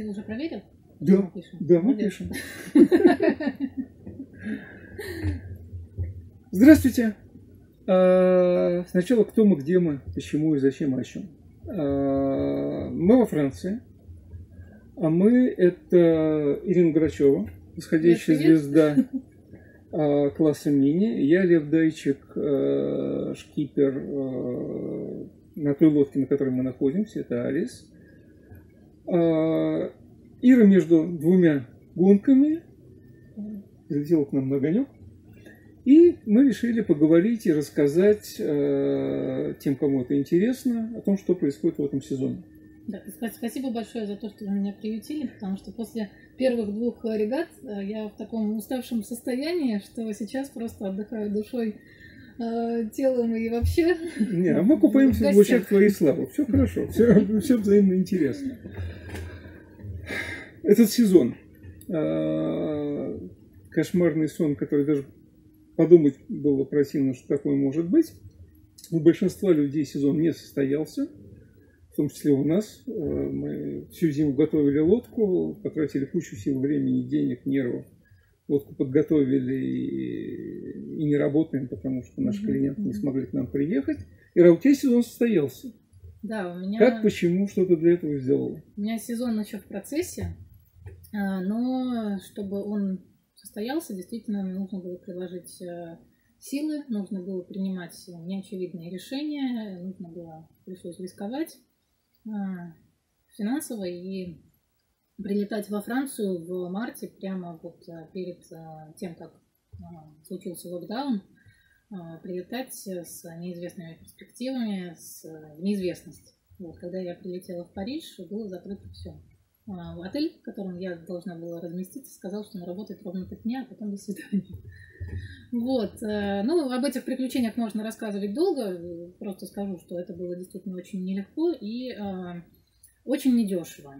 Ты уже проверил? Да, Мы пишем. да, мы Молодец. пишем. Здравствуйте. А, Сначала кто мы, где мы, почему и зачем, о чем. А, Мы во Франции. А мы это Ирина Грачева, восходящая звезда а, класса мини. Я Лев Дайчик, шкипер на той лодке, на которой мы находимся, это Алис. А, Ира между двумя гонками залетела к нам на огонек. И мы решили поговорить и рассказать э, тем, кому это интересно, о том, что происходит в этом сезоне. Да, спасибо большое за то, что вы меня приютили, потому что после первых двух регат э, я в таком уставшем состоянии, что сейчас просто отдыхаю душой, э, телом и вообще. Не, а мы купаемся в лучах твоей славы. Все хорошо, все, все взаимно интересно. Этот сезон. э, кошмарный сон, который даже подумать было противно, что такое может быть. У большинства людей сезон не состоялся, в том числе у нас. Э, Мы всю зиму готовили лодку, потратили кучу сил, времени, денег, нервов. Лодку подготовили и, и не работаем, потому что наши клиенты не смогли к нам приехать. И тебя сезон состоялся. Да, у меня, Как, почему, что ты для этого сделала? у меня сезон еще в процессе, а, но чтобы он состоялся, действительно нужно было приложить э, силы, нужно было принимать неочевидные решения, нужно было, пришлось рисковать а, финансово и прилетать во Францию в марте, прямо вот а, перед а, тем, как а, случился локдаун, прилетать с неизвестными перспективами, с э, в неизвестность. Вот, когда я прилетела в Париж, было закрыто все. Отель, в котором я должна была разместиться, сказал, что он работает ровно три дня, а потом до свидания. Вот. э, Ну, об этих приключениях можно рассказывать долго. э, Просто скажу, что это было действительно очень нелегко и э, очень недешево.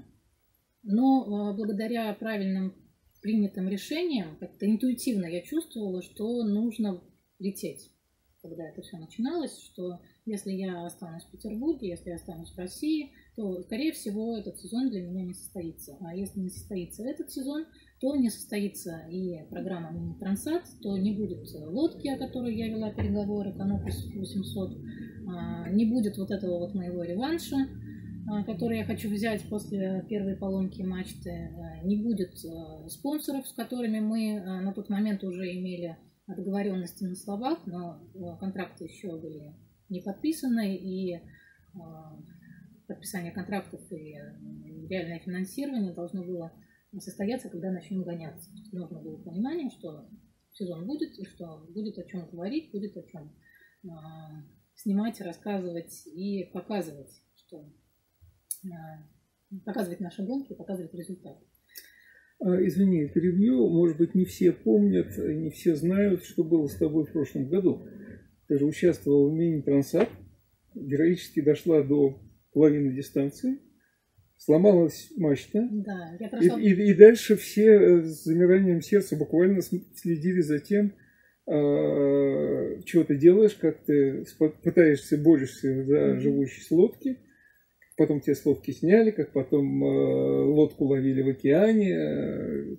Но э, благодаря правильным принятым решениям, как-то интуитивно я чувствовала, что нужно лететь, когда это все начиналось, что если я останусь в Петербурге, если я останусь в России, то, скорее всего, этот сезон для меня не состоится. А если не состоится этот сезон, то не состоится и программа «Мини Трансат», то не будет лодки, о которой я вела переговоры, Канопус 800, а, не будет вот этого вот моего реванша, который я хочу взять после первой поломки мачты, а, не будет а, спонсоров, с которыми мы а, на тот момент уже имели договоренности на словах, но а, контракты еще были не подписаны, и а, подписание контрактов и реальное финансирование должно было состояться, когда начнем гоняться. Нужно было понимание, что сезон будет, и что будет о чем говорить, будет о чем а, снимать, рассказывать и показывать, что а, показывать наши гонки, показывать результат. А, Извини, перебью. Может быть, не все помнят, не все знают, что было с тобой в прошлом году. Ты же участвовала в мини-трансат, героически дошла до половины дистанции, сломалась мачта, Да, я и, прошла и- и дальше все э, с замиранием сердца буквально следили за тем, а, чего ты делаешь, как ты пытаешься, борешься за живущесть лодки. Потом те с лодки сняли, как потом э, лодку ловили в океане.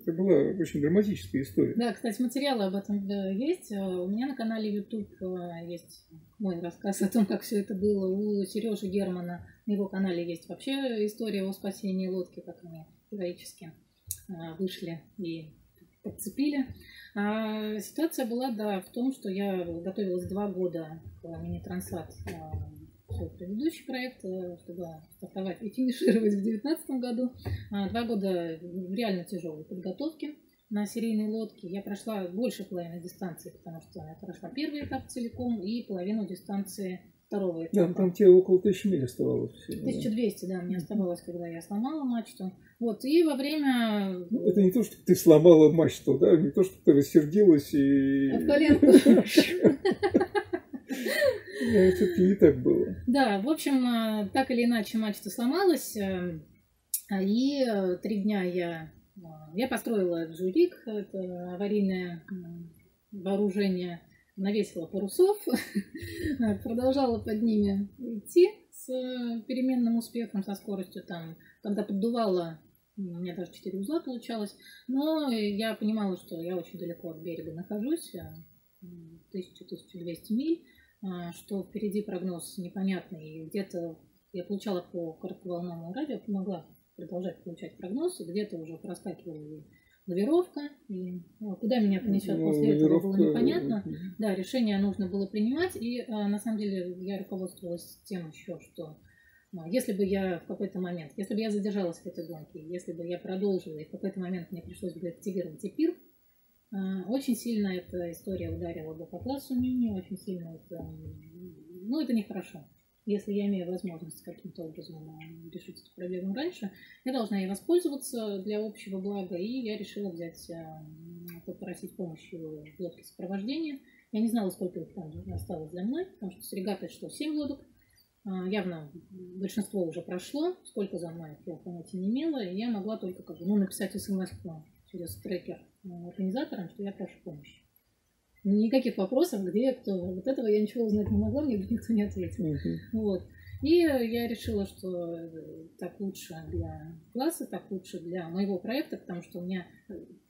Это была очень драматическая история. Да, кстати, материалы об этом есть. Э, У меня на канале YouTube э, есть мой рассказ о том, как все это было. У Сережи Германа на его канале есть вообще история о спасении лодки, как они героически э, вышли и подцепили. А ситуация была, да, в том, что я готовилась два года к мини-трансат предыдущий проект, э, чтобы стартовать и финишировать в 2019 году. А, Два года реально тяжелой подготовки на серийной лодке. Я прошла больше половины дистанции, потому что я прошла первый этап целиком и половину дистанции второго Да, этапа. там тебе около тысячи миль оставалось. всего, да. 1200, да, мне оставалось, когда я сломала мачту. Вот, и во время... Ну, Это не то, что ты сломала мачту, да, не то, что ты рассердилась и... Об коленку. все-таки не так было. Да, в общем, э, так или иначе мачта сломалась, э, и э, три дня я, я построила джурик, это аварийное вооружение, навесила парусов, продолжала под ними идти с переменным успехом, со скоростью там, когда поддувало, у меня даже 4 узла получалось, но я понимала, что я очень далеко от берега нахожусь, 1000-1200 миль, что впереди прогноз непонятный, и где-то я получала по коротковолновому радио, могла продолжать получать прогнозы, где-то уже проскакивала лавировка, и ну, куда меня понесет ну, после этого было непонятно. Да, решение нужно было принимать, и а, на самом деле я руководствовалась тем еще, что а, если бы я в какой-то момент, если бы я задержалась в этой гонке, если бы я продолжила, и в какой-то момент мне пришлось бы активировать ЭПИР, а, очень сильно эта история ударила бы по классу мини, очень сильно это, ну, это нехорошо. Если я имею возможность каким-то образом а, решить эту проблему раньше, я должна ей воспользоваться для общего блага, и я решила взять, а, попросить помощи в лодке сопровождения. Я не знала, сколько их там осталось за мной, потому что с регатой что 7 лодок, явно большинство уже прошло, сколько за мной я понятия не имела, и я могла только как бы, ну, написать смс через трекер организаторам, что я прошу помощи. Никаких вопросов, где кто. Вот этого я ничего узнать не могла, мне никто не ответил. Uh-huh. Вот. И я решила, что так лучше для класса, так лучше для моего проекта, потому что у меня,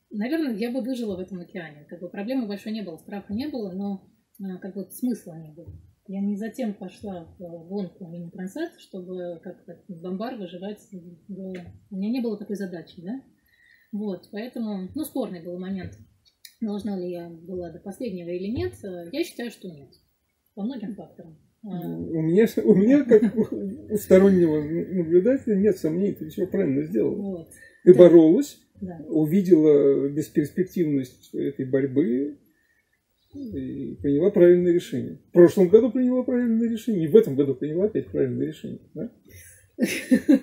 наверное, я бы выжила в этом океане. Как бы проблемы большой не было, страха не было, но как бы смысла не было. Я не затем пошла в гонку мини-трансат, чтобы как бомбар выживать. У меня не было такой задачи, да? Вот, поэтому, ну, спорный был момент, должна ли я была до последнего или нет. Я считаю, что нет. По многим факторам. У меня, у меня как у стороннего наблюдателя, нет сомнений, ты все правильно сделала. Вот. Ты да. боролась, да. увидела бесперспективность этой борьбы и приняла правильное решение. В прошлом году приняла правильное решение, и в этом году приняла опять правильное решение. Да?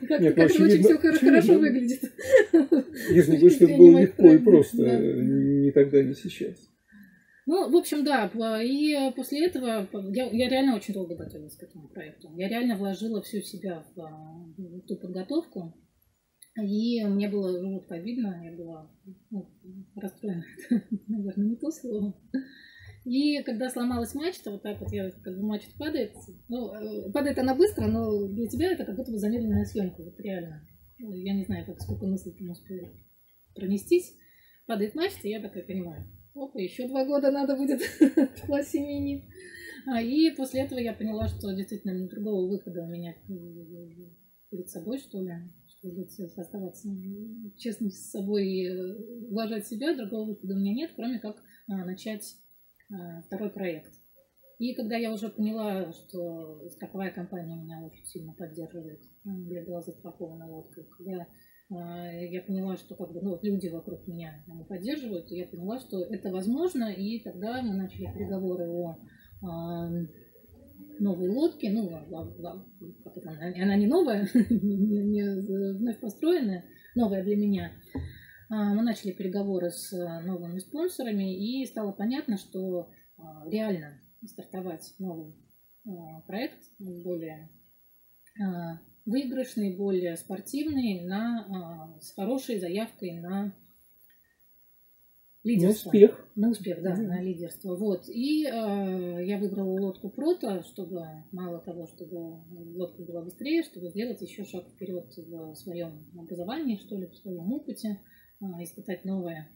Как, Нет, как очень все хорошо выглядит. Не говорю, что это было легко и просто. Ни тогда, ни сейчас. Ну, в общем, да, и после этого я, я реально очень долго готовилась к этому проекту. Я реально вложила всю себя в, в ту подготовку. И мне было жутко обидно, я была ну, расстроена, наверное, не то слово. И когда сломалась мачта, вот так вот я, как бы мачта падает, ну, э, падает она быстро, но для тебя это как будто бы замедленная съемка, вот реально. Ну, я не знаю, как сколько мыслей там успею пронестись. Падает мачта, я такая понимаю, опа, еще два года надо будет в классе мини. И после этого я поняла, что действительно другого выхода у меня перед собой, что ли, чтобы оставаться честным с собой и уважать себя, другого выхода у меня нет, кроме как а, начать Э, второй проект. И когда я уже поняла, что страховая компания меня очень сильно поддерживает, ну, я была застрахована лодкой, когда э, я поняла, что как бы, ну, люди вокруг меня поддерживают, и я поняла, что это возможно, и тогда мы начали переговоры о новой лодке, ну, как это, она не новая, не вновь построенная, новая для меня. А, мы начали переговоры с э, новыми спонсорами, и стало понятно, что а, реально стартовать новый а, проект, более выигрышный, более спортивный, на, с хорошей заявкой на лидерство. На успех. На успех, да, mm-hmm. на лидерство. Вот. И э, я выбрала лодку Прото, чтобы мало того, чтобы лодка была быстрее, чтобы сделать еще шаг вперед в своем образовании, что ли, в своем опыте. А, испытать новое.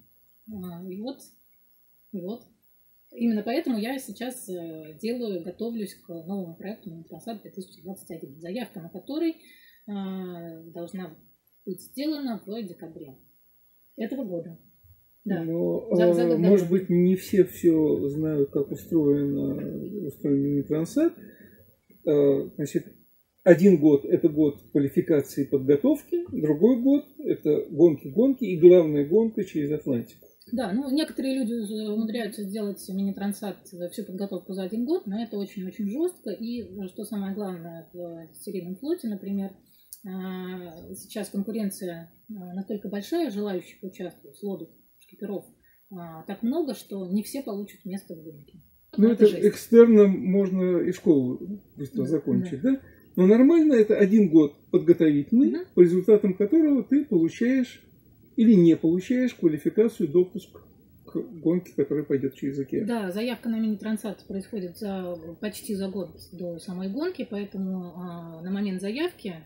А, и вот, и вот. Именно поэтому я сейчас э, делаю, готовлюсь к новому проекту Минтрансат 2021, заявка на который а, должна быть сделана в декабре этого года. Да. Но, за, за может быть, не все все знают, как устроен, устроен Минтрансат. Значит, один год – это год квалификации и подготовки, другой год – это гонки-гонки и главная гонка через Атлантику. Да, ну некоторые люди умудряются сделать мини-трансат всю подготовку за один год, но это очень-очень жестко. И что самое главное в серийном флоте, например, а, сейчас конкуренция а, настолько большая, желающих участвовать, лодок, шкиперов, а, так много, что не все получат место в гонке. Ну, это, это экстерном можно и школу быстро да, закончить, да? да? Но нормально это один год подготовительный, угу. по результатам которого ты получаешь или не получаешь квалификацию допуск к к гонке, которая пойдет через океан. Да, заявка на мини-трансат происходит за, почти за год до самой гонки, поэтому а, на момент заявки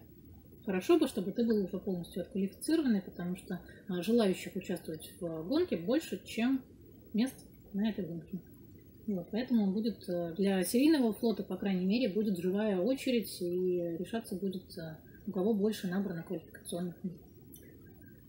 хорошо бы, чтобы ты был уже полностью отквалифицированный, потому что а, желающих участвовать в гонке больше, чем мест на этой гонке. Вот, поэтому будет э, для серийного флота, по крайней мере, будет живая очередь и решаться будет, э, у кого больше набрано квалификационных мест.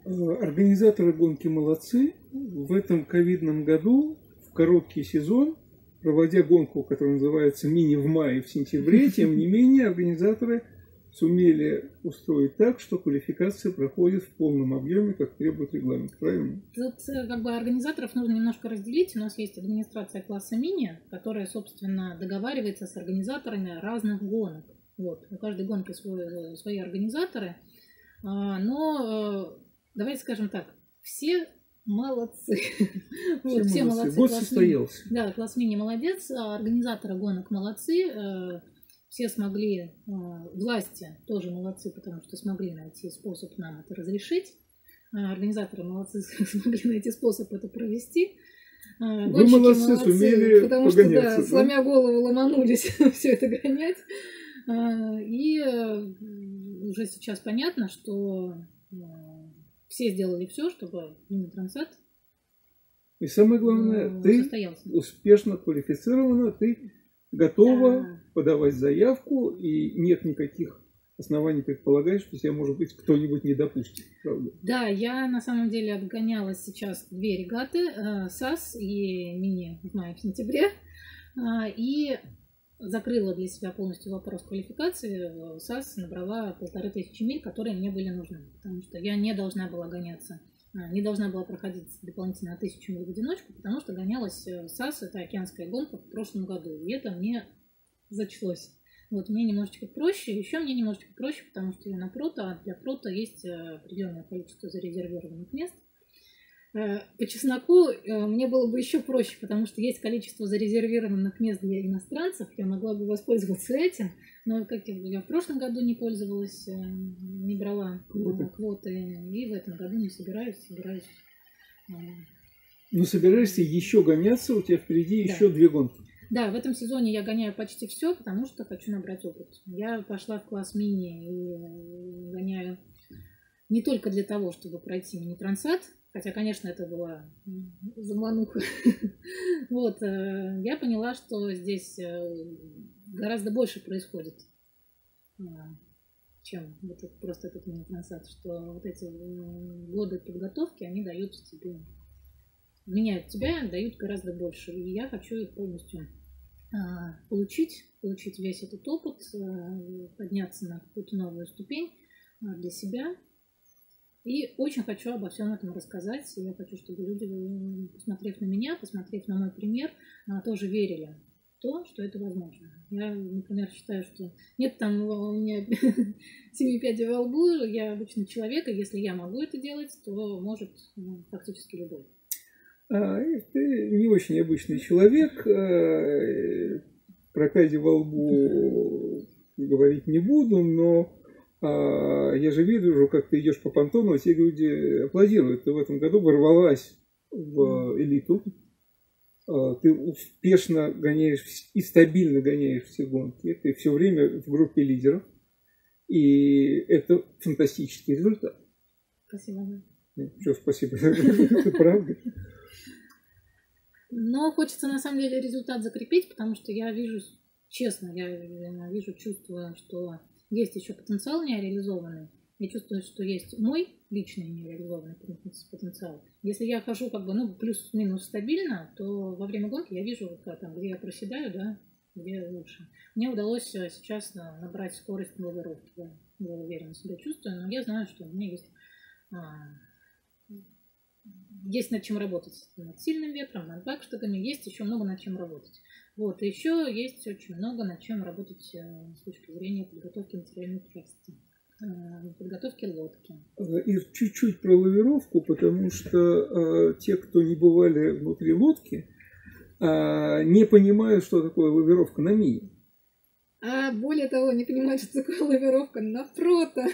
Э, организаторы гонки молодцы. В этом ковидном году, в короткий сезон, проводя гонку, которая называется «Мини в мае» в сентябре, тем не менее организаторы сумели устроить так, что квалификация проходит в полном объеме, как требует регламент. Правильно? Тут э, как бы организаторов нужно немножко разделить. У нас есть администрация класса мини, которая, собственно, договаривается с организаторами разных гонок. Вот. У каждой гонки свой, свои организаторы. А, но э, давайте скажем так, все молодцы. Все, все молодцы. Год состоялся. Да, класс мини молодец, а организаторы гонок молодцы. Все смогли, э, власти тоже молодцы, потому что смогли найти способ нам это разрешить. Э, организаторы молодцы, смогли найти способ это провести. Э, Вы молодцы, молодцы, сумели Потому что, да, да, сломя голову, ломанулись все это гонять. И уже сейчас понятно, что все сделали все, чтобы мини-трансат и самое главное, ты состоялся. успешно квалифицирована, ты готова да. подавать заявку, и нет никаких оснований предполагать, что тебя, может быть, кто-нибудь не допустит. Правда? Да, я на самом деле обгоняла сейчас две регаты, э, САС и мини в мае в сентябре, э, и закрыла для себя полностью вопрос квалификации. САС набрала полторы тысячи миль, которые мне были нужны, потому что я не должна была гоняться не должна была проходить дополнительно тысячу миль в одиночку, потому что гонялась э, САС, это океанская гонка в прошлом году, и это мне зачлось. Вот мне немножечко проще, еще мне немножечко проще, потому что я на прото, а для прото есть э, определенное количество зарезервированных мест. Э, по чесноку мне было бы еще проще, потому что есть количество зарезервированных мест для иностранцев, я могла бы воспользоваться этим, но как я в прошлом году не пользовалась, э, не брала квоты, квоты и в этом году не собираюсь, собираюсь. Э, ну, собираешься еще гоняться, у тебя впереди да. еще две гонки. Да, в этом сезоне я гоняю почти все, потому что хочу набрать опыт. Я пошла в класс мини и э, гоняю не только для того, чтобы пройти мини-трансат, хотя, конечно, это была замануха. Вот, я поняла, что здесь гораздо больше происходит, а, чем вот это, просто этот мини-трансат, что вот эти годы подготовки, они дают тебе, меняют тебя, дают гораздо больше. И я хочу их полностью получить, получить весь этот опыт, подняться на какую-то новую ступень для себя. И очень хочу обо всем этом рассказать. Я хочу, чтобы люди, посмотрев на меня, посмотрев на мой пример, тоже верили то, что это возможно. Я, например, считаю, что нет там у меня семи пядей во лбу, я обычный человек, и если я могу это делать, то может ну, практически любой. А, ты не очень обычный человек, а, про Кади во лбу говорить не буду, но а, я же вижу, как ты идешь по понтону, все люди аплодируют. Ты в этом году ворвалась в элиту а, ты успешно гоняешь и стабильно гоняешь все гонки, ты все время в группе лидеров, и это фантастический результат. Спасибо. Ну, что, спасибо, это правда. Но хочется на самом деле результат закрепить, потому что я вижу, честно, я вижу, чувствую, что есть еще потенциал нереализованный. Я чувствую, что есть мой личный нереализованный потенциал. Если я хожу как бы, ну, плюс-минус стабильно, то во время гонки я вижу, как, там, где я проседаю, да, где лучше. Мне удалось э, сейчас набрать скорость лавировки, да. Я уверенно себя чувствую, но я знаю, что у меня есть, а, есть над чем работать. Над сильным ветром, над бакштагами, есть еще много над чем работать. Вот, и еще есть очень много над чем работать э, с точки зрения подготовки материальной части. Э, подготовки лодки. И чуть-чуть про лавировку, потому что э, те, кто не бывали внутри лодки, э, не понимают, что такое лавировка на мини. А более того, не понимают, что такое лавировка на прото.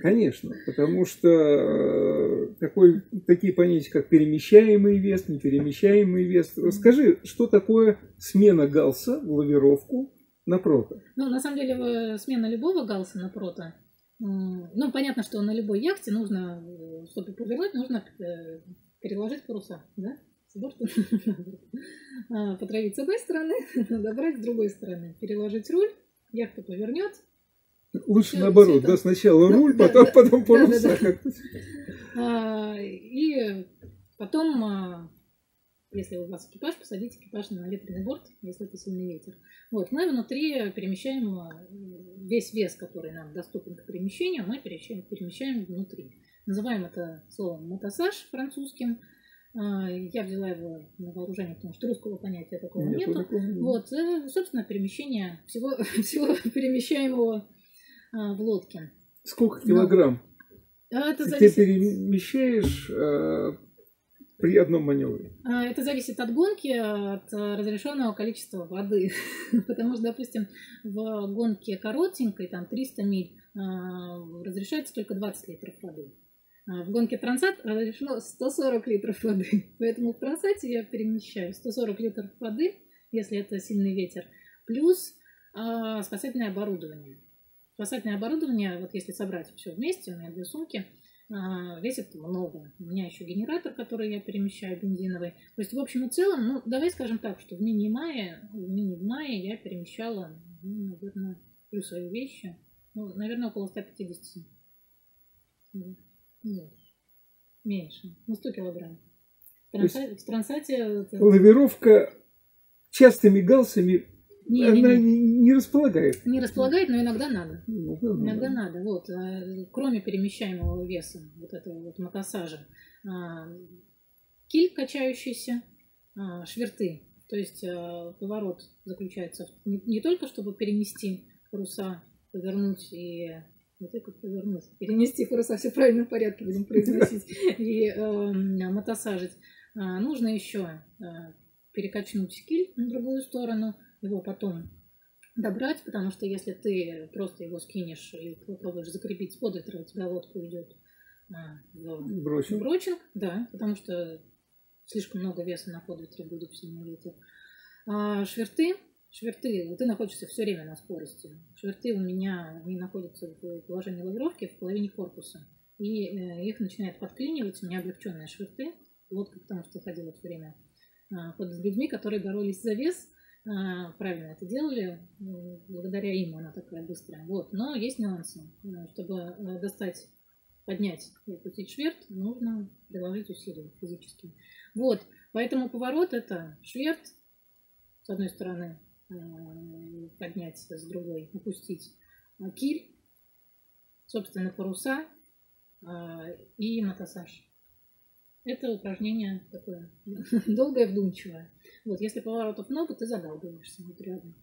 Конечно, потому что э, такой, такие понятия, как перемещаемый вес, неперемещаемый вес. Расскажи, что такое смена галса в лавировку на прото? Ну, на самом деле, смена любого галса на прото, ну, понятно, что на любой яхте нужно, э, чтобы повернуть, нужно э, переложить паруса, да? Борта а, потравить с одной стороны, добрать с другой стороны, переложить руль, яхта повернет. Лучше все, наоборот, все да, сначала руль, да, потом, да, потом паруса. Да, да, а, и потом, а, если у вас экипаж, посадить экипаж на ветреный борт, если это сильный ветер. Вот, мы внутри перемещаем весь вес, который нам доступен к перемещению, мы перемещаем, перемещаем внутри. Называем это словом мотосаж французским. А, я взяла его на вооружение, потому что русского понятия такого нет. нету. Такого нет. Вот, э, собственно, перемещение всего, всего перемещаемого а, в лодке. Сколько килограмм? Но, это зависит... Ты перемещаешь а, при одном маневре? Это зависит от гонки, от разрешенного количества воды. Потому что, допустим, в гонке коротенькой, там 300 миль, разрешается только 20 литров воды. А, в гонке Трансат разрешено 140 литров воды. Поэтому в Трансате я перемещаю 140 литров воды, если это сильный ветер, плюс э, спасательное оборудование. Спасательное оборудование, вот если собрать все вместе, у меня две сумки, э, весит много. У меня еще генератор, который я перемещаю, бензиновый. То есть, в общем и целом, ну, давай скажем так, что в мини-мае, в мини-мае я перемещала, ну, наверное, плюс свои вещи, ну, наверное, около 150. Нет, меньше. Ну, 100 килограмм. В, транса... в трансате... Лавировка частыми галсами не, она не, не. не располагает. Не располагает, но иногда надо. Ну, иногда да. надо. Вот. А, кроме перемещаемого веса, вот этого вот мотосажа, а, киль качающийся, а, шверты. То есть поворот заключается не, не только, чтобы перенести паруса, повернуть и вот так вот повернуть, перенести паруса, все правильно в порядке будем произносить, и э, мотосажить. А, нужно еще э, перекачнуть киль на другую сторону, его потом добрать, потому что если ты просто его скинешь и попробуешь закрепить с подветра, у тебя лодка уйдет а, в брочинг. брочинг, да, потому что слишком много веса на подветре будет сильный ветер. А шверты Шверты, ты находишься все время на скорости. Шверты у меня они находятся в положении лавировки в половине корпуса. И э, их начинает подклинивать. У меня облегченные шверты. Лодка, потому что ходила все время э, под людьми, которые боролись за вес. Э, правильно это делали. Благодаря им она такая быстрая. Вот. Но есть нюансы. Чтобы достать, поднять и опустить шверт, нужно приложить усилия физически. Вот. Поэтому поворот это шверт, с одной стороны Э, поднять с другой, опустить киль, собственно, паруса э, и мотосаж. Это упражнение такое долгое, вдумчивое. Вот, если поворотов много, ты задалбываешься вот рядом.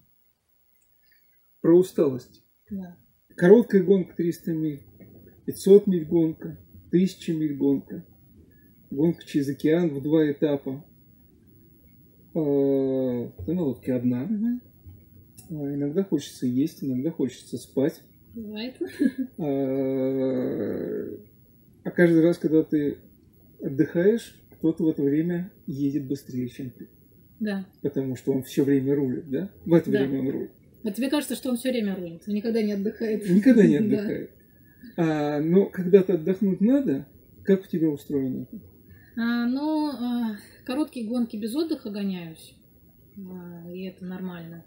Про усталость. Да. Короткая гонка 300 миль, 500 миль гонка, 1000 миль гонка, гонка через океан в два этапа – Э, ты на лодке одна. Угу. Иногда хочется есть, иногда хочется спать. Бывает. А, а каждый раз, когда ты отдыхаешь, кто-то в это время едет быстрее, чем ты. Да. Потому что он все время рулит, да? В это да. время он рулит. А тебе кажется, что он все время рулит, никогда не отдыхает. Никогда не отдыхает. да. а, но когда-то отдохнуть надо, как у тебя устроено это? А, ну, а, короткие гонки без отдыха гоняюсь, а, и это нормально.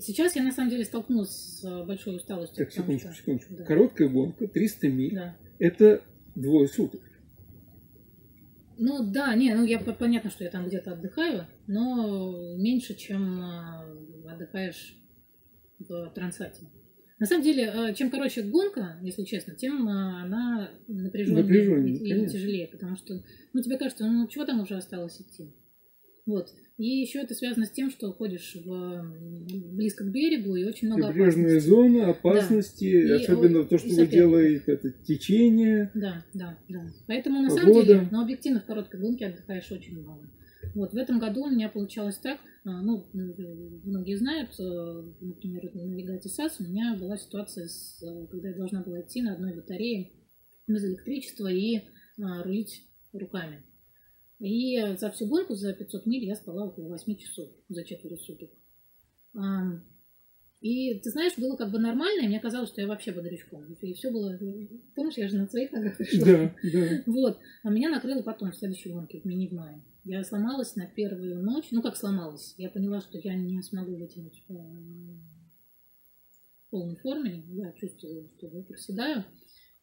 Сейчас я на самом деле столкнулась с большой усталостью. Так, секундочку, что... секундочку. Да. Короткая гонка, 300 миль, да. это двое суток. Ну да, не, ну я понятно, что я там где-то отдыхаю, но меньше, чем отдыхаешь в Трансате. На самом деле, э, чем короче гонка, если честно, тем э, она напряженнее, напряженнее и, тяжелее, потому что, ну, тебе кажется, ну, чего там уже осталось идти? Вот. И еще это связано с тем, что ходишь в, близко к берегу и очень много Прибрежная зона, опасности, да. особенно и, то, что вы делаете, это течение. Да, да, да. Поэтому на погода. самом деле, но объективно в короткой гонке отдыхаешь очень мало. Вот в этом году у меня получалось так, а, ну, многие знают, э, например, на навигате САС у меня была ситуация, с, э, когда я должна была идти на одной батарее без электричества и а, рулить руками. И за всю гонку, за 500 миль я спала около 8 часов за четверо суток. И ты знаешь, было как бы нормально, и мне казалось, что я вообще бодрячком. И все было... Помнишь, я же на своих ногах пришла? Да, да. Вот. А меня накрыло потом в следующей гонке, в мини в мае. Я сломалась на первую ночь. Ну, как сломалась? Я поняла, что я не смогу вытянуть в полной форме. Я чувствовала, что я проседаю.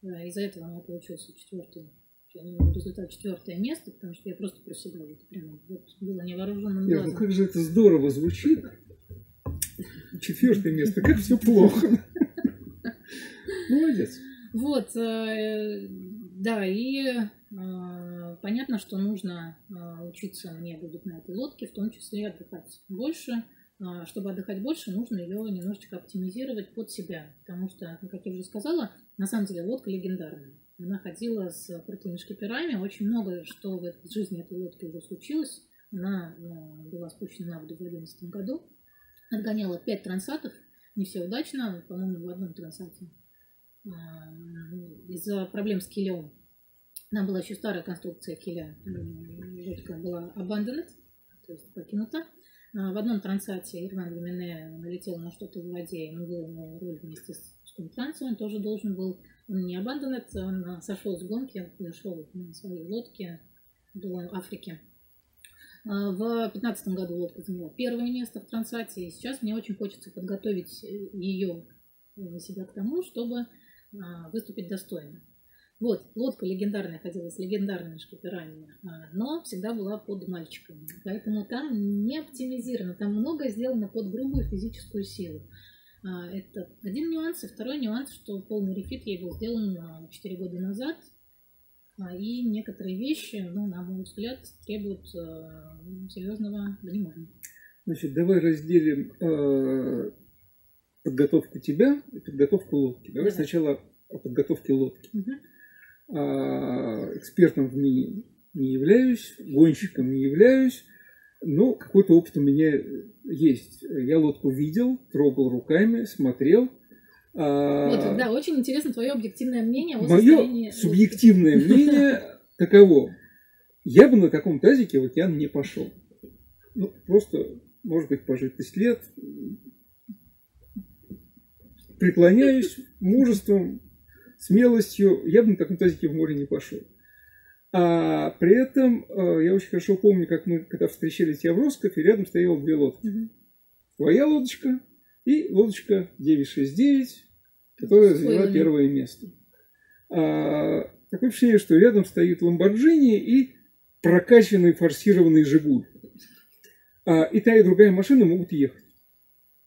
Из-за этого у меня получился четвертый результат четвертое место, потому что я просто проседала. Это прямо вот было невооруженным глазом. Ну как же это здорово звучит. Четвертое место, как все плохо. Молодец. Вот, э, да, и э, понятно, что нужно э, учиться мне будет на этой лодке, в том числе отдыхать больше. Чтобы отдыхать больше, нужно ее немножечко оптимизировать под себя, потому что, как я уже сказала, на самом деле лодка легендарная. Она ходила с крутыми шкиперами. Очень много что в жизни этой лодки уже случилось. Она была спущена на воду в 2011 году. Отгоняла пять трансатов. Не все удачно, по-моему, в одном трансате. А, из-за проблем с килем. Там была еще старая конструкция киля. Лодка была abandoned, то есть покинута. А, в одном трансате Ирван Люмине налетел на что-то в воде, ему выполнил роль вместе с трансом. Он тоже должен был он не абандонет, он сошел с гонки, дошел на своей лодке до Африки. А, в 2015 году лодка заняла первое место в Трансате, и сейчас мне очень хочется подготовить ее э, себя к тому, чтобы а, выступить достойно. Вот, лодка легендарная ходила с легендарными шкиперами, а, но всегда была под мальчиками. Поэтому там не оптимизировано, там многое сделано под грубую физическую силу. А, это один нюанс. И второй нюанс, что полный рефит ей был сделан 4 года назад. А, и некоторые вещи, ну, на мой взгляд, требуют серьезного внимания. Значит, давай разделим э, подготовку тебя и подготовку лодки. Давай да. сначала о подготовке лодки. Угу. А, экспертом в ней не являюсь, гонщиком не являюсь, но какой-то опыт у меня есть. Я лодку видел, трогал руками, смотрел. А, вот, да, очень интересно твое объективное мнение о Мое субъективное мнение таково. Я бы на таком тазике в океан не пошел. Ну, просто, может быть, по 10 лет преклоняюсь мужеством, смелостью. Я бы на таком тазике в море не пошел. А при этом э, я очень хорошо помню, как мы, когда встречали тебя в Роскофе, рядом стояла две лодки. Угу. Твоя лодочка и лодочка 969, которая заняла первое место. А, такое впечатление, что рядом стоит Ламборджини и прокачанный форсированный Жигуль. А, и та, и другая машина могут ехать.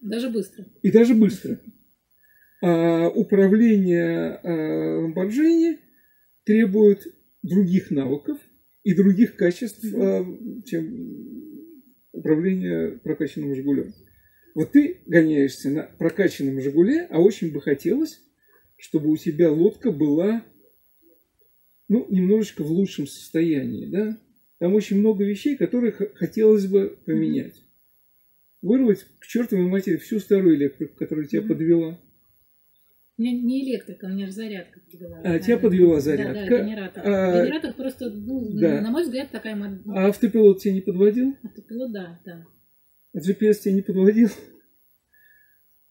Даже быстро. И даже быстро. А, управление а, Ламборджини требует других навыков и других качеств, mm-hmm. чем управление прокачанным «Жигулем». Вот ты гоняешься на прокачанном «Жигуле», а очень бы хотелось, чтобы у тебя лодка была ну, немножечко в лучшем состоянии, да? Там очень много вещей, которые хотелось бы поменять. Вырвать к чертовой матери всю старую электрику, которая тебя подвела. У меня не электрика, у меня же зарядка подвела. А, тебя подвела зарядка? Да, да, генератор. А, генератор просто, ну, да. на мой взгляд, такая модель. А автопилот тебя не подводил? Автопилот, да, да. А GPS тебя не подводил?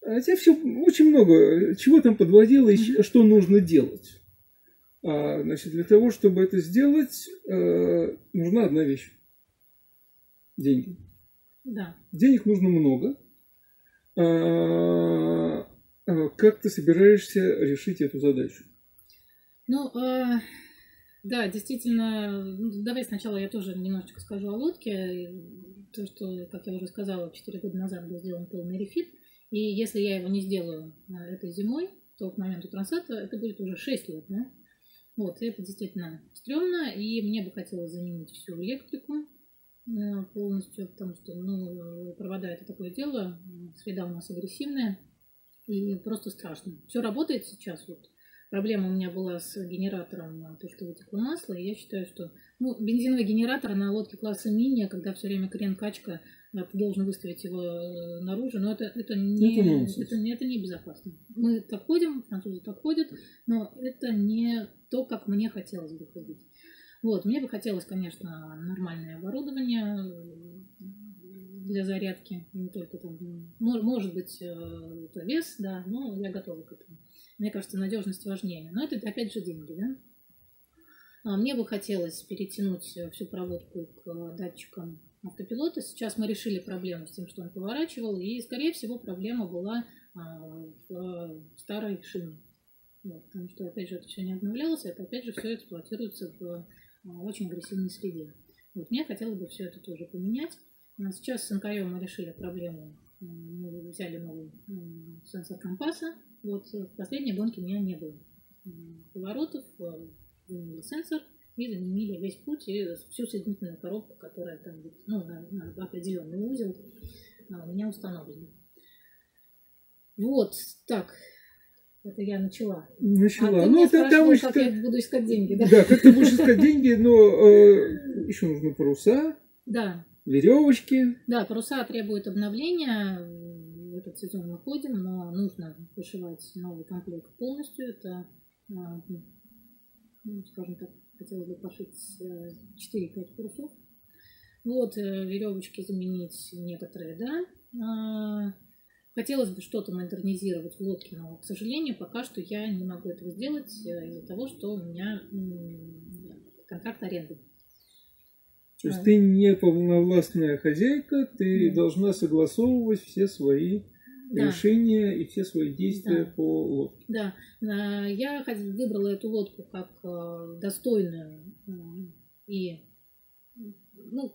А тебя все очень много. Чего там подводило и mm-hmm. что нужно делать? А, значит, для того, чтобы это сделать, э, нужна одна вещь. Деньги. Да. Денег нужно много. А, как ты собираешься решить эту задачу? Ну, э, да, действительно, ну, давай сначала я тоже немножечко скажу о лодке. То, что, как я уже сказала, 4 года назад был сделан полный рефит. И если я его не сделаю э, этой зимой, то к моменту трансата это будет уже 6 лет, да? Вот, и это действительно стрёмно, и мне бы хотелось заменить всю электрику э, полностью, потому что, ну, провода это такое дело, среда у нас агрессивная, и просто страшно. Все работает сейчас, вот проблема у меня была с генератором, то, что вытекло масло, и я считаю, что ну, бензиновый генератор на лодке класса мини, когда все время крен-качка, ты должен выставить его э, наружу, но это, это, не, это, это, это не безопасно. Мы так ходим, французы так ходят, но это не то, как мне хотелось бы ходить. Вот, мне бы хотелось, конечно, нормальное оборудование для зарядки, не только там, может быть, э, это вес, да, но я готова к этому. Мне кажется, надежность важнее. Но это опять же деньги, да? А мне бы хотелось перетянуть всю проводку к датчикам автопилота. Сейчас мы решили проблему с тем, что он поворачивал, и, скорее всего, проблема была а, в старой шине. Вот, потому что, опять же, это все не обновлялось, это, опять же, все эксплуатируется в очень агрессивной среде. Вот мне хотелось бы все это тоже поменять. Сейчас с НКО мы решили проблему. Мы взяли новый сенсор компаса, вот в последней гонке у меня не было поворотов, э, заменили сенсор и заменили весь путь и всю соединительную коробку, которая там ну, на, на определенный узел а, у меня установлена. Вот, так, это я начала. Начала. А ты ну, это там как я буду искать деньги, да? Да, как ты будешь искать деньги, но э, еще нужны паруса. Да. Веревочки. Да, паруса требуют обновления этот сезон мы ходим, но нужно вышивать новый комплект полностью. Это, а, ну, скажем так, хотелось бы пошить 4-5 э, парусов. Вот, э, веревочки заменить некоторые, да. А, хотелось бы что-то модернизировать в лодке, но, к сожалению, пока что я не могу этого сделать э, из-за того, что у меня контракт аренды. То есть ты не полновластная хозяйка, ты да. должна согласовывать все свои да. решения и все свои действия да. по лодке. Да, а, я выбрала эту лодку как э, достойную э, и ну,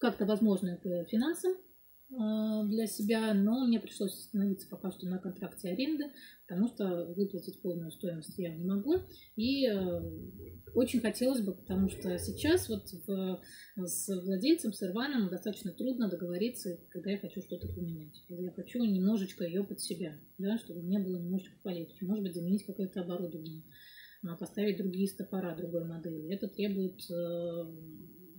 как-то возможную к финансам для себя, но мне пришлось остановиться пока что на контракте аренды, потому что выплатить полную стоимость я не могу. И э, очень хотелось бы, потому что сейчас вот в, с владельцем, с Ирваном достаточно трудно договориться, когда я хочу что-то поменять. Я хочу немножечко ее под себя, да, чтобы мне было немножечко полегче. Может быть, заменить какое-то оборудование, а, поставить другие стопора другой модели. Это требует э,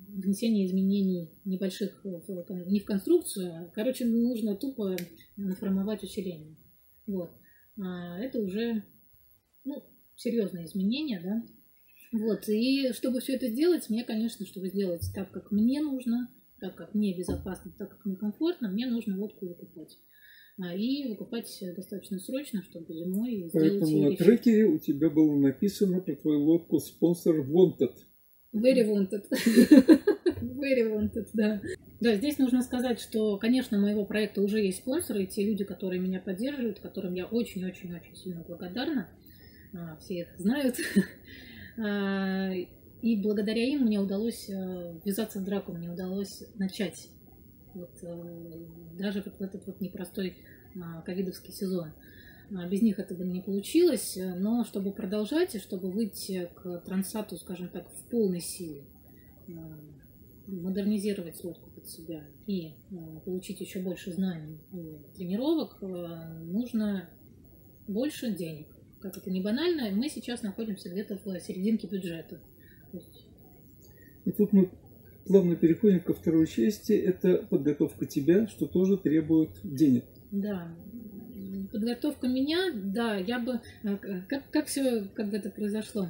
внесение изменений небольших не в конструкцию, а, короче, нужно тупо наформовать усиление. Вот. А это уже ну, серьезные изменения, да. Вот. И чтобы все это сделать, мне, конечно, чтобы сделать так, как мне нужно, так, как мне безопасно, так, как мне комфортно, мне нужно лодку выкупать. А, и выкупать достаточно срочно, чтобы зимой сделать Поэтому на трекере у тебя было написано про твою лодку спонсор Wanted. Very wanted. Very wanted, да. Да, здесь нужно сказать, что, конечно, у моего проекта уже есть спонсоры, и те люди, которые меня поддерживают, которым я очень-очень-очень сильно благодарна. А, все их знают. А, и благодаря им мне удалось э, ввязаться в драку, мне удалось начать вот, э, даже в этот вот непростой а, ковидовский сезон. А, без них это бы не получилось, но чтобы продолжать и чтобы выйти к трансату, скажем так, в полной силе, а, модернизировать лодку под себя и а, получить еще больше знаний и тренировок, нужно больше денег. Как это не банально, мы сейчас находимся где-то в серединке бюджета. И тут мы плавно переходим ко второй части. Это подготовка тебя, что тоже требует денег. Да, подготовка меня, да, я бы... Э, как, как все когда-то произошло?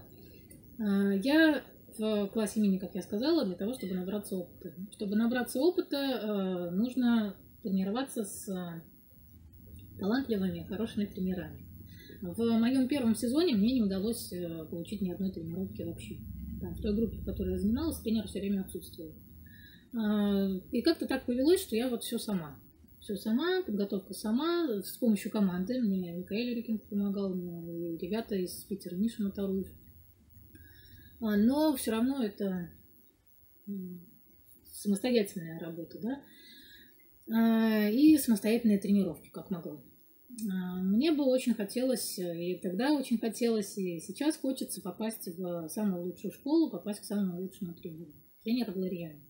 А, я в классе мини, как я сказала, для того, чтобы набраться опыта. Чтобы набраться опыта, э, нужно тренироваться с талантливыми, хорошими тренерами. В моем первом сезоне мне не удалось э, получить ни одной тренировки вообще. Там, в той группе, в которой я занималась, тренер все время отсутствовал. А, и как-то так повелось, что я вот все сама все сама, подготовка сама, с помощью команды. Мне Микаэль Рикин помогал, мне и ребята из Питера, Миша Моторуев. А, но все равно это самостоятельная работа, да, а, и самостоятельные тренировки, как могла. Мне бы очень хотелось, и тогда очень хотелось, и сейчас хочется попасть в самую лучшую школу, попасть к самому лучшему тренеру. Тренер Валерьян.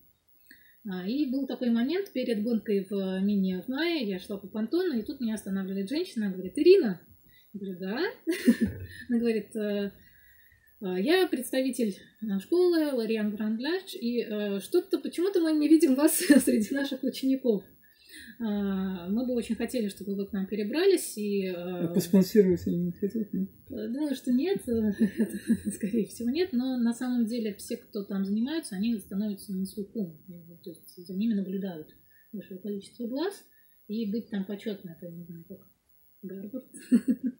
А, и был такой момент перед гонкой в мини в мае, я шла по понтону, и тут меня останавливает женщина, говорит, Ирина, Я говорю, да. Она говорит, «Э, э, я представитель э, школы Лариан Грандляш, и что-то почему-то мы не видим вас среди наших учеников. Мы бы очень хотели, чтобы вы к нам перебрались. И, а поспонсировать они не хотят? Нет? Думаю, что нет, скорее всего нет, но на самом деле все, кто там занимаются, они становятся на слуху, то есть за ними наблюдают большое количество глаз, и быть там почетно, это не знаю, как Гарвард.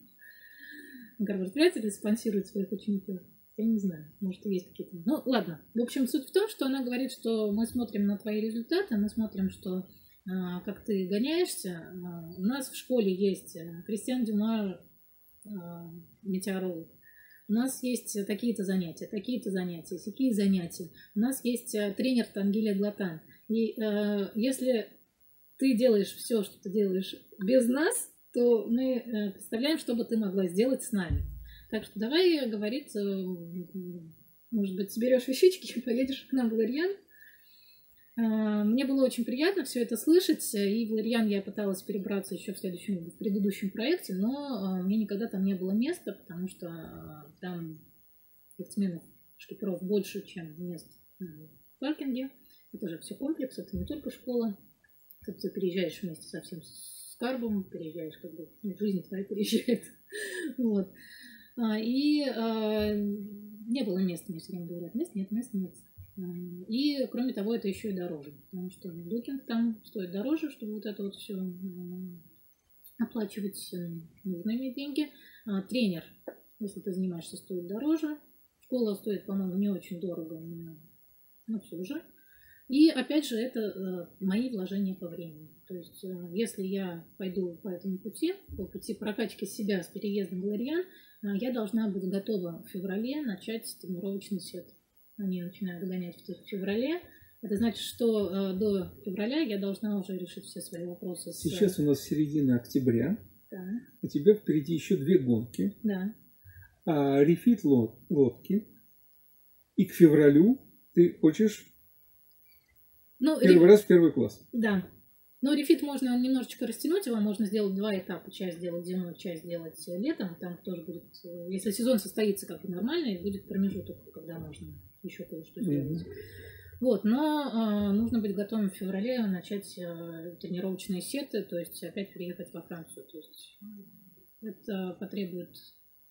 Гарвард вряд ли спонсирует своих учеников. Я не знаю, может, есть какие-то... Ну, ладно. В общем, суть в том, что она говорит, что мы смотрим на твои результаты, мы смотрим, что а, как ты гоняешься. А, у нас в школе есть э, Кристиан Дюмар, а, метеоролог. У нас есть такие-то занятия, такие-то занятия, такие занятия. У нас есть э, тренер Тангилия Глатан. И э, если ты делаешь все, что ты делаешь без нас, то мы э, представляем, что бы ты могла сделать с нами. Так что давай говорить, может быть, соберешь вещички, поедешь к нам в Ларьян. А, мне было очень приятно все это слышать, и в Ларьян я пыталась перебраться еще в следующем, в предыдущем проекте, но а, мне никогда там не было места, потому что а, там спортсменов, шкиперов больше, чем мест в паркинге. Это же все комплекс, это не только школа. Тут ты переезжаешь вместе совсем с карбом переезжаешь, как бы ну, жизнь твоя переезжает. вот. И не было места, мне все время говорят, мест нет, мест нет. И, кроме того, это еще и дороже, потому что букинг там стоит дороже, чтобы вот это вот все оплачивать э, нужно иметь деньги. А, тренер, если ты занимаешься, стоит дороже. Школа стоит, по-моему, не очень дорого, но, но все же. И опять же, это э, мои вложения по времени. То есть, э, если я пойду по этому пути, по пути прокачки себя с переездом в э, я должна быть готова в феврале начать тренировочный сет. Они начинают гонять в феврале. Это значит, что до февраля я должна уже решить все свои вопросы. С... Сейчас у нас середина октября. Да. У тебя впереди еще две гонки. Да. А рефит лод, лодки. И к февралю ты хочешь ну, Первый реф... раз в первый класс. Да. Но рефит можно немножечко растянуть, его можно сделать два этапа. Часть сделать зимой, часть сделать летом. Там тоже будет, э, если сезон состоится как бы нормально, будет промежуток, когда можно еще кое-что сделать. Mm-hmm. Вот, но э, нужно быть готовым в феврале начать э, тренировочные сеты, то есть опять приехать во Францию. То есть это потребует,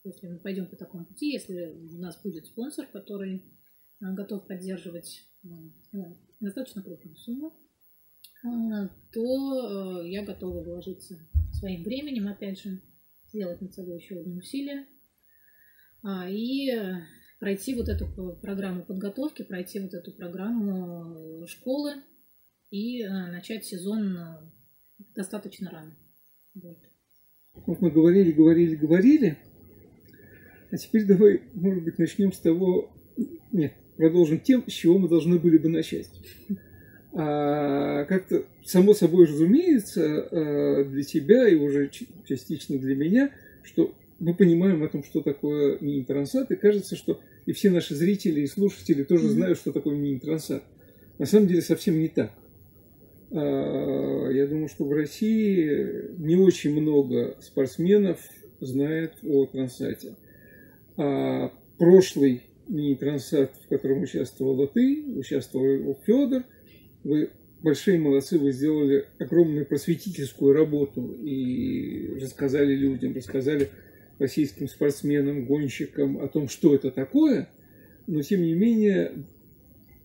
если мы пойдем по такому пути, если у нас будет спонсор, который э, готов поддерживать э, достаточно крупную сумму, а, то э, я готова вложиться своим временем, опять же, сделать над собой еще одно усилие а, и пройти вот эту программу подготовки, пройти вот эту программу э, школы и э, начать сезон достаточно рано. Вот. Вот мы говорили, говорили, говорили, а теперь давай, может быть, начнем с того, нет, продолжим тем, с чего мы должны были бы начать. А, как-то само собой разумеется для тебя и уже частично для меня, что мы понимаем о том, что такое мини-трансат, и кажется, что и все наши зрители и слушатели тоже знают, что такое мини-трансат. На самом деле совсем не так. А, я думаю, что в России не очень много спортсменов знает о трансате. Прошлый мини-трансат, в котором участвовала ты, участвовал Федор. Вы большие молодцы, вы сделали огромную просветительскую работу и рассказали людям, рассказали российским спортсменам, гонщикам о том, что это такое. Но, тем не менее,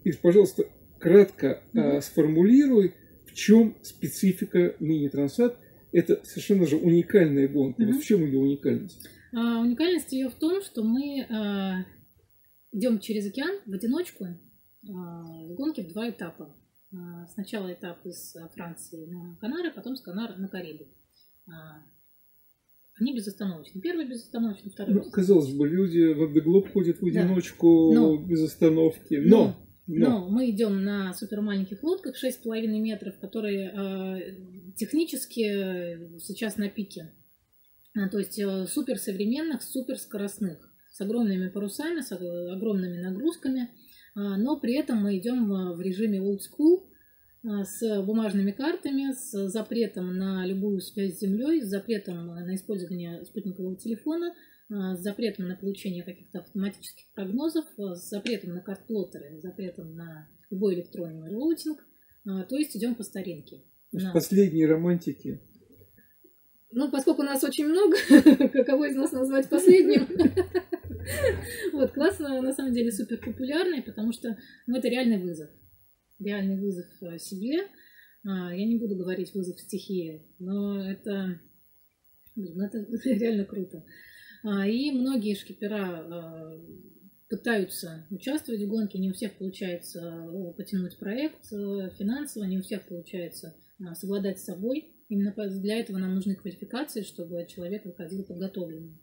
и, пожалуйста, кратко mm-hmm. сформулируй, в чем специфика мини-трансат. Это совершенно же уникальная гонка. Вот в чем ее уникальность? А, уникальность ее в том, что мы а, идем через океан в одиночку а, в гонке в два этапа. А, сначала этап из Франции на Канары, потом с Канар на Карибы. А, они безостановочны. Первый безостановочный, второй ну, Казалось бы, люди в Абдеглоб ходят в одиночку да. но, без остановки. Но, но, но. но мы идем на супер маленьких лодках 6,5 метров, которые э, технически сейчас на пике. А, то есть э, супер современных, супер скоростных с огромными парусами, с огромными нагрузками, а, но при этом мы идем в режиме old school, с бумажными картами, с запретом на любую связь с Землей, с запретом на использование спутникового телефона, с запретом на получение каких-то автоматических прогнозов, с запретом на карт-плоттеры, с запретом на любой электронный роутинг. То есть идем по старинке. На... Последние романтики. Ну, поскольку нас очень много, каково из нас назвать последним? Вот, класс на самом деле супер популярный, потому что ну, это реальный вызов. Реальный вызов э, себе. А, я не буду говорить вызов стихии, но это, ну, это реально круто. А, и многие шкипера а, пытаются участвовать в гонке, не у всех получается э, потянуть проект э, финансово, не у всех получается совладать с собой. Именно для этого нам нужны квалификации, чтобы человек выходил подготовленным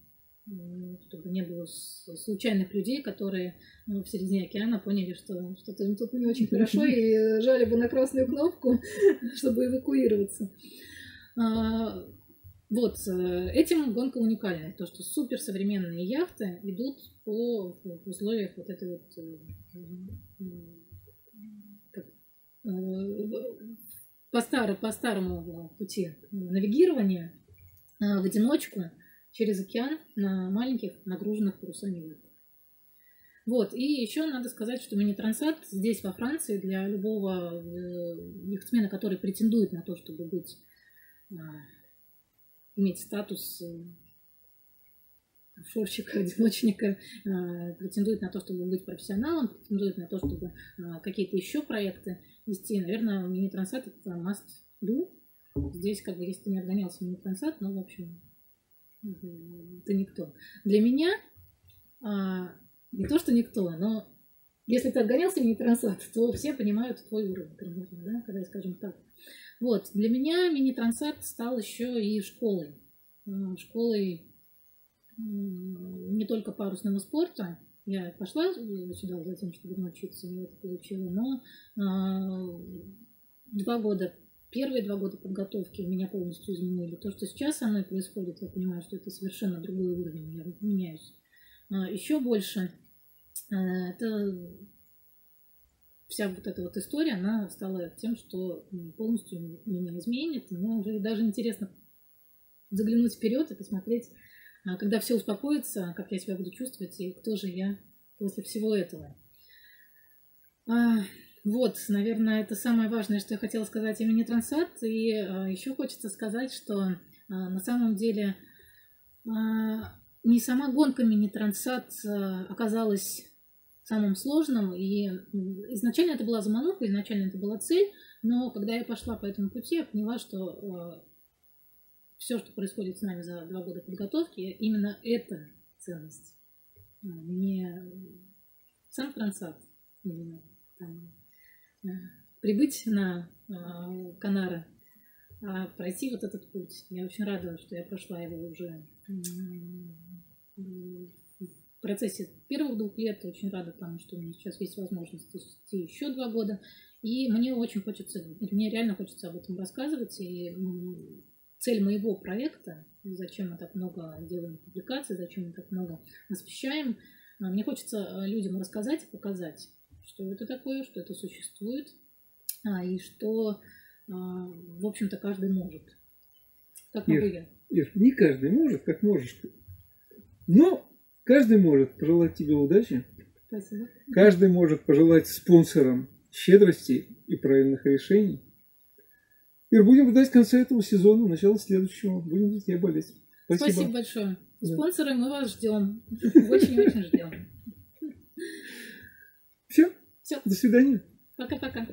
чтобы не было случайных людей, которые ну, в середине океана поняли, что что-то им тут не очень хорошо, и жали бы на красную кнопку, чтобы эвакуироваться. А, вот, э, этим гонка уникальная, то, что суперсовременные яхты идут по в условиях вот этой вот э, как, э, по, старо, по старому пути навигирования в одиночку, через океан на маленьких нагруженных парусами. Вот, и еще надо сказать, что мини-трансат здесь, во Франции, для любого э, яхтсмена, который претендует на то, чтобы быть, э, иметь статус э, офшорщика, одиночника, претендует на то, чтобы быть профессионалом, претендует на то, чтобы какие-то еще проекты вести. Наверное, мини-трансат это must do. Здесь, как бы, если ты не отгонялся мини-трансат, ну, в общем, ты никто. Для меня а, не то, что никто, но если ты отгонялся мини-трансат, то все понимают твой уровень примерно, да, когда скажем так. Вот, для меня мини-трансат стал еще и школой. А, школой не только парусного спорта. Я пошла сюда за тем, чтобы научиться, я это получила, но а, два года Первые два года подготовки меня полностью изменили. То, что сейчас со мной происходит, я понимаю, что это совершенно другой уровень, я меняюсь. А еще больше э, это вся вот эта вот история, она стала тем, что полностью меня изменит. Мне уже даже интересно заглянуть вперед и посмотреть, а, когда все успокоится, как я себя буду чувствовать и кто же я после всего этого. Вот, наверное, это самое важное, что я хотела сказать имени Трансат. И э, еще хочется сказать, что э, на самом деле э, не сама гонка мини-трансат оказалась самым сложным. И изначально это была замануха, изначально это была цель. Но когда я пошла по этому пути, я поняла, что все, что происходит с нами за два года подготовки, именно это ценность. Не сам трансат, именно прибыть на а, Канары, а пройти вот этот путь. Я очень рада, что я прошла его уже в процессе первых двух лет. Очень рада тому, что у меня сейчас есть возможность идти еще два года. И мне очень хочется, мне реально хочется об этом рассказывать. И цель моего проекта, зачем мы так много делаем публикаций, зачем мы так много освещаем, а, мне хочется людям рассказать и показать что это такое, что это существует, а, и что, а, в общем-то, каждый может. Как могу Ир, я? Ир, не каждый может, как можешь ты. Но каждый может пожелать тебе удачи. Спасибо. Каждый может пожелать спонсорам щедрости и правильных решений. Ир, будем ждать конца этого сезона, начала следующего. Будем за тебя болеть. Спасибо. Спасибо большое. Спонсоры, мы вас ждем. Очень-очень ждем. Все? До свидания. Пока-пока.